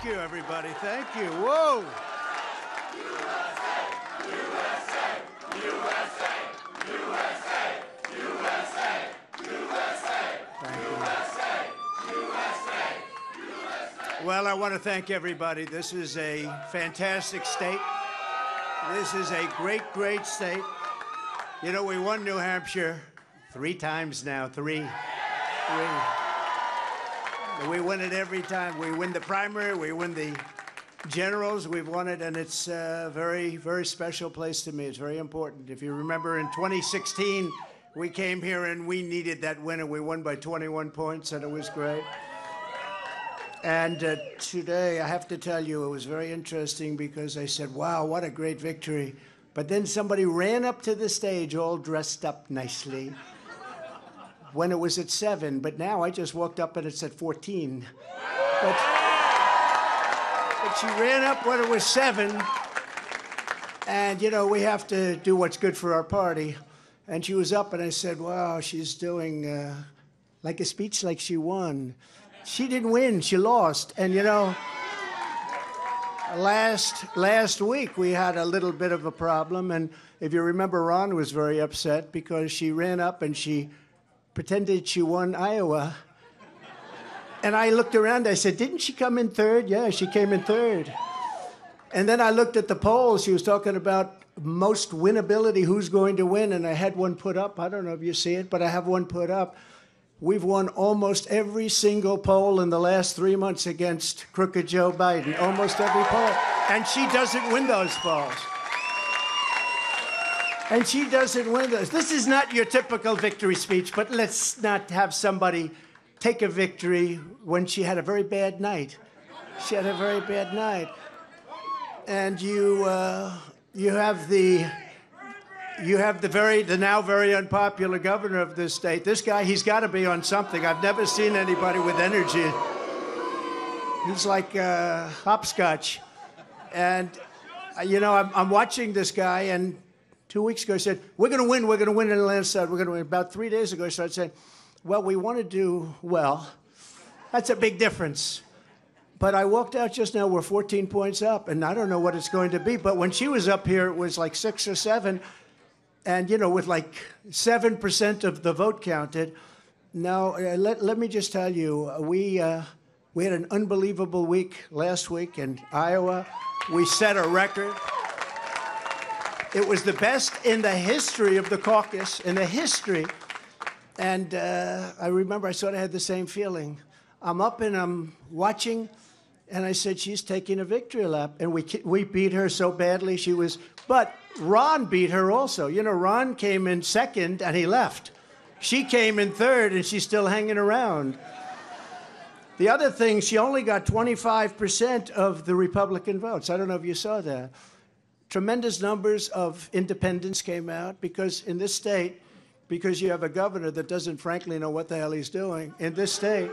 Thank you, everybody. Thank you. Whoa. Well, I want to thank everybody. This is a fantastic state. This is a great, great state. You know, we won New Hampshire three times now. Three. Three. We win it every time. We win the primary, we win the generals, we've won it, and it's a very, very special place to me. It's very important. If you remember in 2016, we came here and we needed that win, and we won by 21 points, and it was great. And uh, today, I have to tell you, it was very interesting because I said, wow, what a great victory. But then somebody ran up to the stage all dressed up nicely when it was at seven, but now I just walked up and it's at 14. But, but she ran up when it was seven, and you know, we have to do what's good for our party. And she was up, and I said, Wow, she's doing uh, like a speech like she won. She didn't win, she lost. And you know, last last week we had a little bit of a problem and if you remember ron was very upset because she ran up and she pretended she won Iowa. And I looked around, I said, Didn't she come in third? Yeah, she came in third. And then I looked at the polls. She was talking about most winnability, who's going to win. And I had one put up. I don't know if you see it, but I have one put up. We've won almost every single poll in the last three months against crooked Joe Biden. Almost every poll. And she doesn't win those polls and she doesn't win this. This is not your typical victory speech, but let's not have somebody take a victory when she had a very bad night. She had a very bad night, and you uh, you have the you have the very the now very unpopular governor of this state. This guy, he's got to be on something. I've never seen anybody with energy. He's like uh, hopscotch, and uh, you know I'm, I'm watching this guy and two weeks ago, said, We're going to win, we're going to win in the landslide, we're going to win. About three days ago, I started saying, Well, we want to do well. That's a big difference. But I walked out just now, we're 14 points up, and I don't know what it's going to be. But when she was up here, it was like six or seven. And, you know, with like 7% of the vote counted. Now, uh, let, let me just tell you, uh, we, uh, we had an unbelievable week last week in Iowa. We set a record. It was the best in the history of the caucus, in the history. And uh, I remember I sort of had the same feeling. I'm up and I'm watching, and I said, She's taking a victory lap. And we, we beat her so badly. She was, but Ron beat her also. You know, Ron came in second and he left. She came in third and she's still hanging around. The other thing, she only got 25% of the Republican votes. I don't know if you saw that tremendous numbers of independents came out because in this state, because you have a governor that doesn't frankly know what the hell he's doing in this state,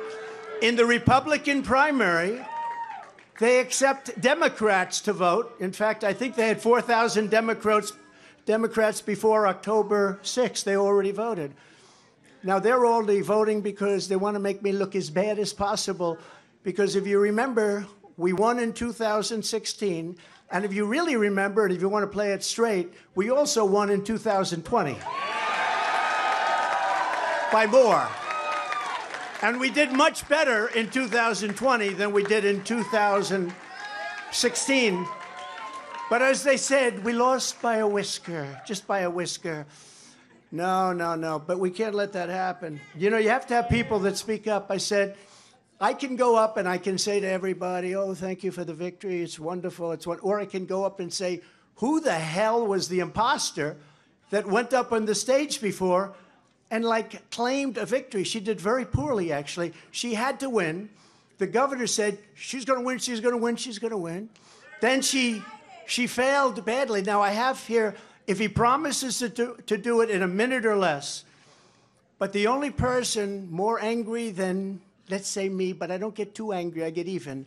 in the Republican primary, they accept Democrats to vote. In fact, I think they had 4,000 Democrats, Democrats before October 6th. They already voted. Now, they're only voting because they want to make me look as bad as possible. Because if you remember, we won in 2016. And if you really remember, and if you want to play it straight, we also won in 2020 by more. And we did much better in 2020 than we did in 2016. But as they said, we lost by a whisker, just by a whisker. No, no, no. But we can't let that happen. You know, you have to have people that speak up. I said, I can go up and I can say to everybody, "Oh, thank you for the victory. It's wonderful. It's what." Or I can go up and say, "Who the hell was the imposter that went up on the stage before and like claimed a victory?" She did very poorly, actually. She had to win. The governor said she's going to win. She's going to win. She's going to win. Then she she failed badly. Now I have here if he promises to do, to do it in a minute or less. But the only person more angry than let's say me, but I don't get too angry, I get even.